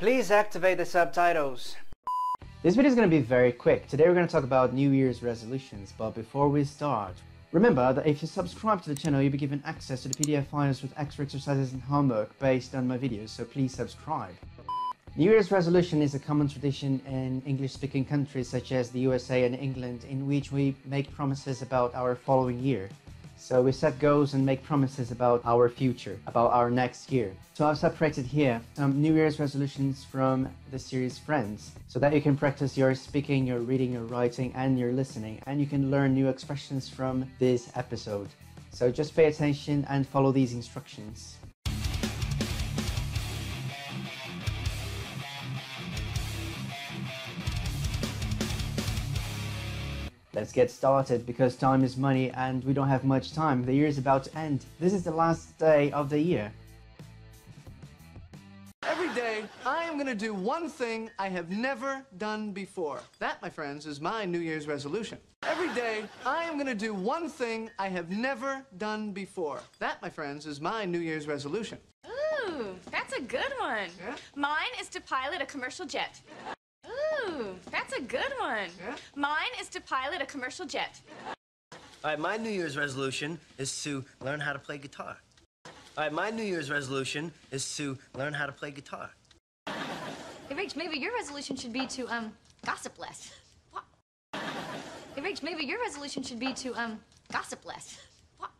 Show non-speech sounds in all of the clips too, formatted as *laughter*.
Please activate the subtitles. This video is going to be very quick. Today we're going to talk about New Year's resolutions, but before we start, remember that if you subscribe to the channel, you'll be given access to the PDF files with extra exercises and homework based on my videos, so please subscribe. New Year's resolution is a common tradition in English-speaking countries such as the USA and England in which we make promises about our following year. So we set goals and make promises about our future, about our next year. So I've separated here some New Year's resolutions from the series Friends, so that you can practice your speaking, your reading, your writing, and your listening, and you can learn new expressions from this episode. So just pay attention and follow these instructions. Let's get started because time is money and we don't have much time. The year is about to end. This is the last day of the year. Every day, I am going to do one thing I have never done before. That, my friends, is my New Year's resolution. Every day, I am going to do one thing I have never done before. That, my friends, is my New Year's resolution. Ooh, that's a good one. Yeah? Mine is to pilot a commercial jet. Ooh, that's a good one. Yeah? Mine is to pilot a commercial jet. All right, my New Year's resolution is to learn how to play guitar. All right, my New Year's resolution is to learn how to play guitar. Hey, Rach, maybe your resolution should be to, um, gossip less. What? Hey, Rach, maybe your resolution should be to, um, gossip less. What?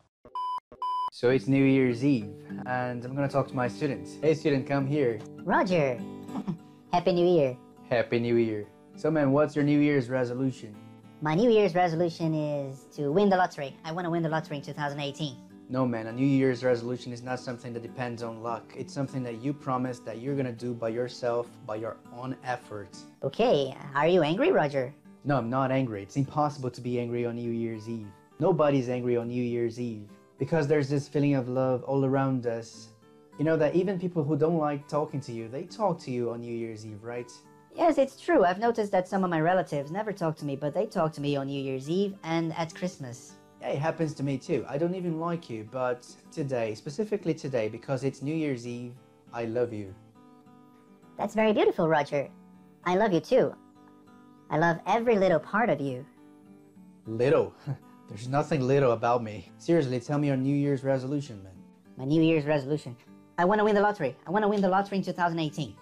So it's New Year's Eve and I'm gonna talk to my students. Hey student, come here. Roger. *laughs* Happy New Year. Happy New Year. So man, what's your New Year's resolution? My New Year's resolution is to win the lottery. I want to win the lottery in 2018. No man, a New Year's resolution is not something that depends on luck. It's something that you promise that you're gonna do by yourself, by your own efforts. Okay, are you angry, Roger? No, I'm not angry. It's impossible to be angry on New Year's Eve. Nobody's angry on New Year's Eve. Because there's this feeling of love all around us. You know that even people who don't like talking to you, they talk to you on New Year's Eve, right? Yes, it's true. I've noticed that some of my relatives never talk to me, but they talk to me on New Year's Eve and at Christmas. Yeah, it happens to me too. I don't even like you, but today, specifically today, because it's New Year's Eve, I love you. That's very beautiful, Roger. I love you too. I love every little part of you. Little. *laughs* There's nothing little about me. Seriously, tell me your New Year's resolution, man. My New Year's resolution. I want to win the lottery. I want to win the lottery in 2018.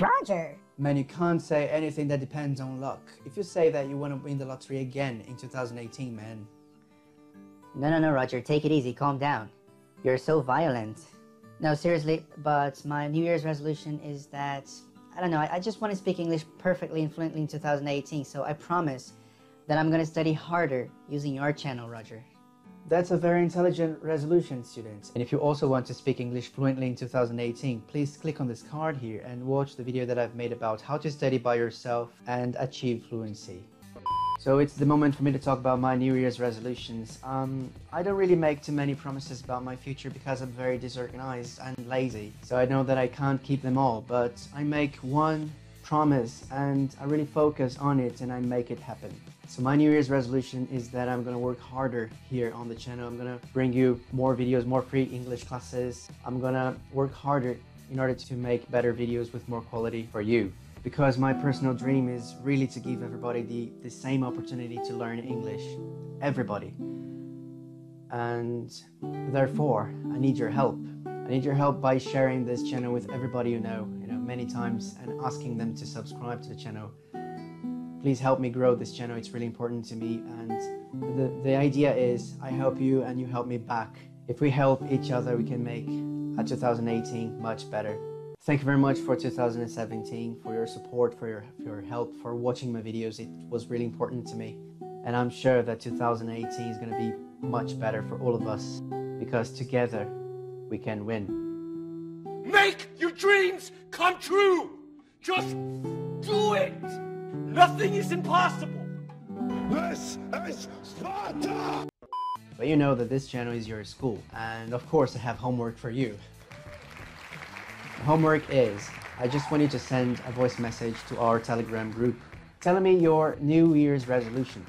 Roger! Man, you can't say anything that depends on luck. If you say that you want to win the lottery again in 2018, man. No, no, no, Roger. Take it easy. Calm down. You're so violent. No, seriously, but my New Year's resolution is that, I don't know, I, I just want to speak English perfectly and fluently in 2018, so I promise that I'm going to study harder using your channel, Roger. That's a very intelligent resolution, students. And if you also want to speak English fluently in 2018, please click on this card here and watch the video that I've made about how to study by yourself and achieve fluency. So it's the moment for me to talk about my New Year's resolutions. Um, I don't really make too many promises about my future because I'm very disorganized and lazy. So I know that I can't keep them all, but I make one promise and I really focus on it and I make it happen. So my New Year's resolution is that I'm gonna work harder here on the channel. I'm gonna bring you more videos, more free English classes. I'm gonna work harder in order to make better videos with more quality for you. Because my personal dream is really to give everybody the, the same opportunity to learn English. Everybody. And therefore, I need your help. I need your help by sharing this channel with everybody you know, you know, many times and asking them to subscribe to the channel. Please help me grow this channel. It's really important to me. And the, the idea is I help you and you help me back. If we help each other, we can make uh, a 2018 much better. Thank you very much for 2017, for your support, for your, for your help, for watching my videos. It was really important to me. And I'm sure that 2018 is going to be much better for all of us because together we can win. Make your dreams come true! Just do it! Nothing is impossible! This is Sparta! But you know that this channel is your school, and of course I have homework for you. Homework is, I just want you to send a voice message to our Telegram group telling me your New Year's resolutions.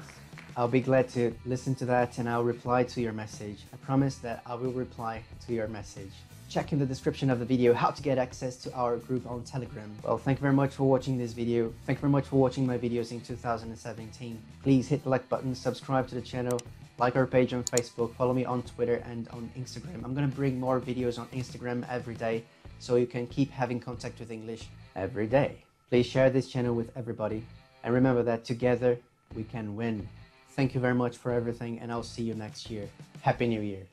I'll be glad to listen to that and I'll reply to your message. I promise that I will reply to your message. Check in the description of the video how to get access to our group on Telegram. Well, thank you very much for watching this video. Thank you very much for watching my videos in 2017. Please hit the like button, subscribe to the channel, like our page on Facebook, follow me on Twitter and on Instagram. I'm gonna bring more videos on Instagram every day so you can keep having contact with English every day. Please share this channel with everybody and remember that together we can win. Thank you very much for everything and I'll see you next year. Happy New Year.